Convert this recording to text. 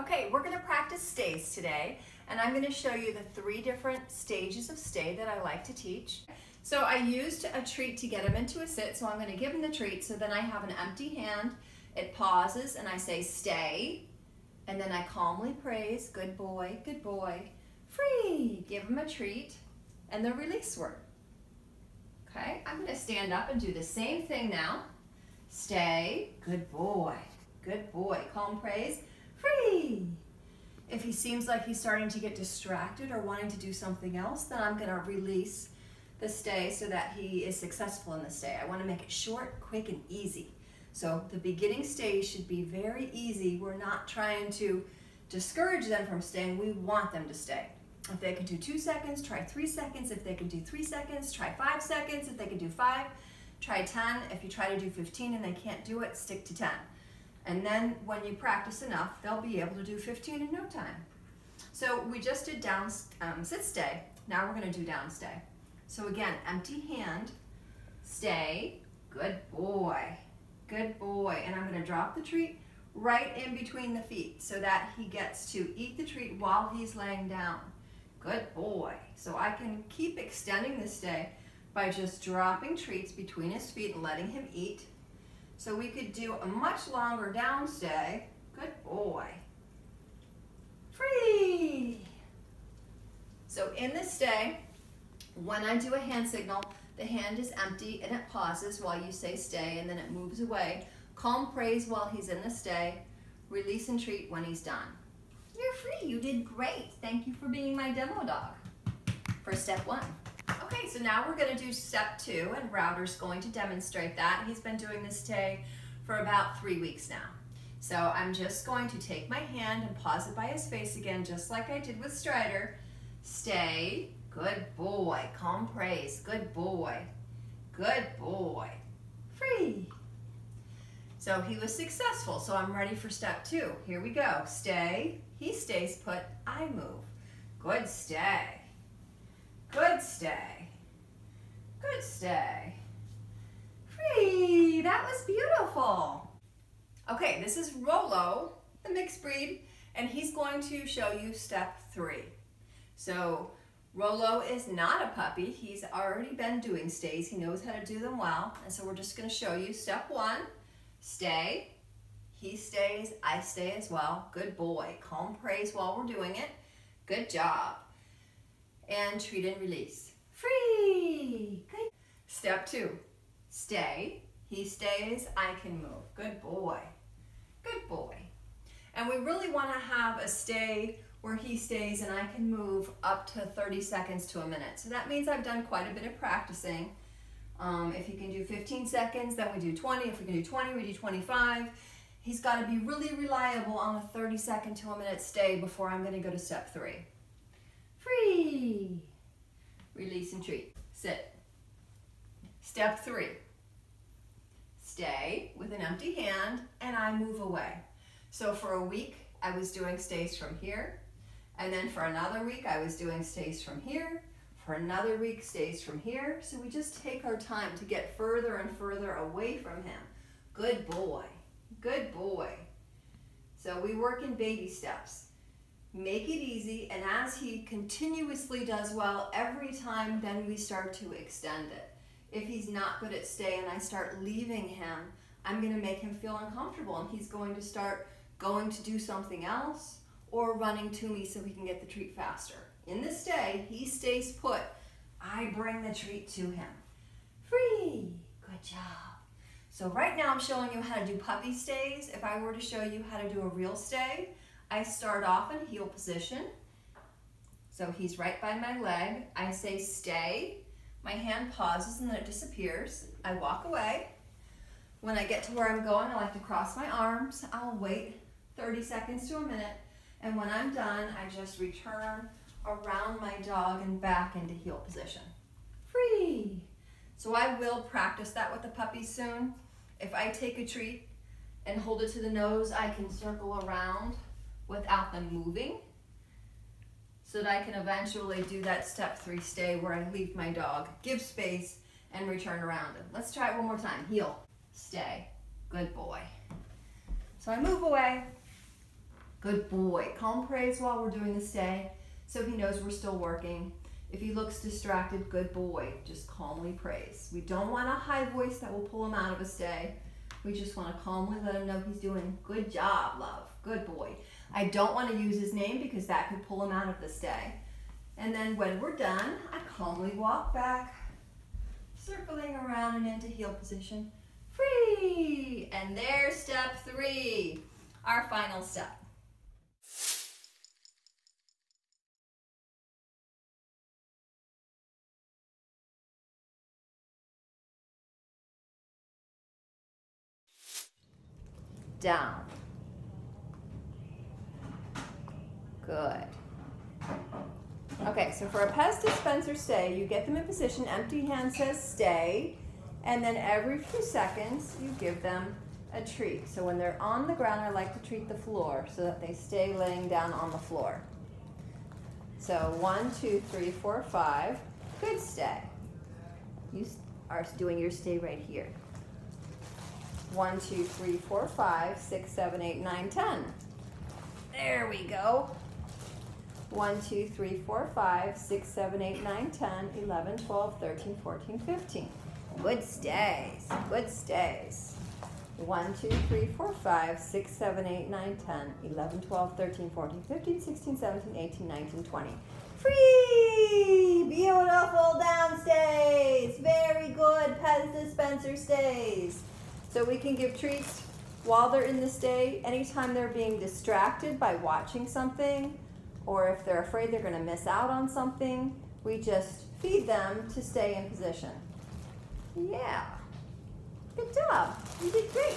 Okay, we're gonna practice stays today, and I'm gonna show you the three different stages of stay that I like to teach. So I used a treat to get him into a sit, so I'm gonna give him the treat, so then I have an empty hand, it pauses, and I say stay, and then I calmly praise, good boy, good boy, free, give him a treat, and the release word. Okay, I'm gonna stand up and do the same thing now. Stay, good boy, good boy, calm praise, free. If he seems like he's starting to get distracted or wanting to do something else, then I'm gonna release the stay so that he is successful in the stay. I wanna make it short, quick, and easy. So the beginning stay should be very easy. We're not trying to discourage them from staying, we want them to stay. If they can do two seconds, try three seconds. If they can do three seconds, try five seconds. If they can do five, try 10. If you try to do 15 and they can't do it, stick to 10. And then when you practice enough, they'll be able to do 15 in no time. So we just did down um, sit stay. Now we're gonna do down stay. So again, empty hand, stay, good boy, good boy. And I'm gonna drop the treat right in between the feet so that he gets to eat the treat while he's laying down. Good boy. So I can keep extending the stay by just dropping treats between his feet and letting him eat. So we could do a much longer down stay. Good boy. Free. So in the stay, when I do a hand signal, the hand is empty and it pauses while you say stay and then it moves away. Calm praise while he's in the stay. Release and treat when he's done. You're free, you did great. Thank you for being my demo dog for step one. Okay, so now we're gonna do step two and Router's going to demonstrate that. He's been doing this stay for about three weeks now. So I'm just going to take my hand and pause it by his face again, just like I did with Strider. Stay, good boy, calm praise, good boy, good boy, free. So he was successful, so I'm ready for step two. Here we go, stay, he stays put, I move. Good stay. Good stay. Good stay. Free, that was beautiful. Okay, this is Rolo, the mixed breed, and he's going to show you step three. So Rolo is not a puppy. He's already been doing stays. He knows how to do them well. And so we're just gonna show you step one, stay, he stays, I stay as well. Good boy. Calm praise while we're doing it. Good job. And treat and release. Free. Step two, stay. He stays, I can move. Good boy. Good boy. And we really want to have a stay where he stays and I can move up to 30 seconds to a minute. So that means I've done quite a bit of practicing. Um, if you can do 15 seconds, then we do 20. If we can do 20, we do 25. He's got to be really reliable on a 30 second to a minute stay before I'm going to go to step three. Free. Release and treat. Step three. Stay with an empty hand and I move away. So for a week, I was doing stays from here. And then for another week, I was doing stays from here. For another week, stays from here. So we just take our time to get further and further away from him. Good boy. Good boy. So we work in baby steps. Make it easy, and as he continuously does well every time, then we start to extend it. If he's not good at stay and I start leaving him, I'm going to make him feel uncomfortable, and he's going to start going to do something else or running to me so he can get the treat faster. In the stay, he stays put. I bring the treat to him. Free. Good job. So right now I'm showing you how to do puppy stays. If I were to show you how to do a real stay, I start off in heel position. So he's right by my leg. I say stay. My hand pauses and then it disappears. I walk away. When I get to where I'm going, I like to cross my arms. I'll wait 30 seconds to a minute. And when I'm done, I just return around my dog and back into heel position. Free. So I will practice that with the puppy soon. If I take a treat and hold it to the nose, I can circle around without them moving so that I can eventually do that step three stay where I leave my dog, give space, and return around him. Let's try it one more time. Heel, stay, good boy. So I move away, Good boy. Calm praise while we're doing the stay so he knows we're still working. If he looks distracted, good boy. Just calmly praise. We don't want a high voice that will pull him out of a stay. We just want to calmly let him know he's doing good job, love. Good boy. I don't want to use his name because that could pull him out of the stay. And then when we're done, I calmly walk back, circling around and into heel position. Free! And there's step three, our final step. Down. Good. Okay, so for a Pez dispenser stay, you get them in position, empty hand says stay, and then every few seconds you give them a treat. So when they're on the ground, I like to treat the floor so that they stay laying down on the floor. So one, two, three, four, five, good stay. You are doing your stay right here. One, two, three, four, five, six, seven, eight, nine, ten. There we go. 1, 2, 3, 4, 5, 6, 7, 8, 9, 10, 11, 12, 13, 14, 15. Good stays. Good stays. 1, 2, 3, 4, 5, 6, 7, 8, 9, 10, 11, 12, 13, 14, 15, 16, 17, 18, 19, 20. Free! Beautiful down stays. Very good Pez dispenser stays. So we can give treats while they're in the stay, anytime they're being distracted by watching something, or if they're afraid they're going to miss out on something, we just feed them to stay in position. Yeah. Good job. You did great.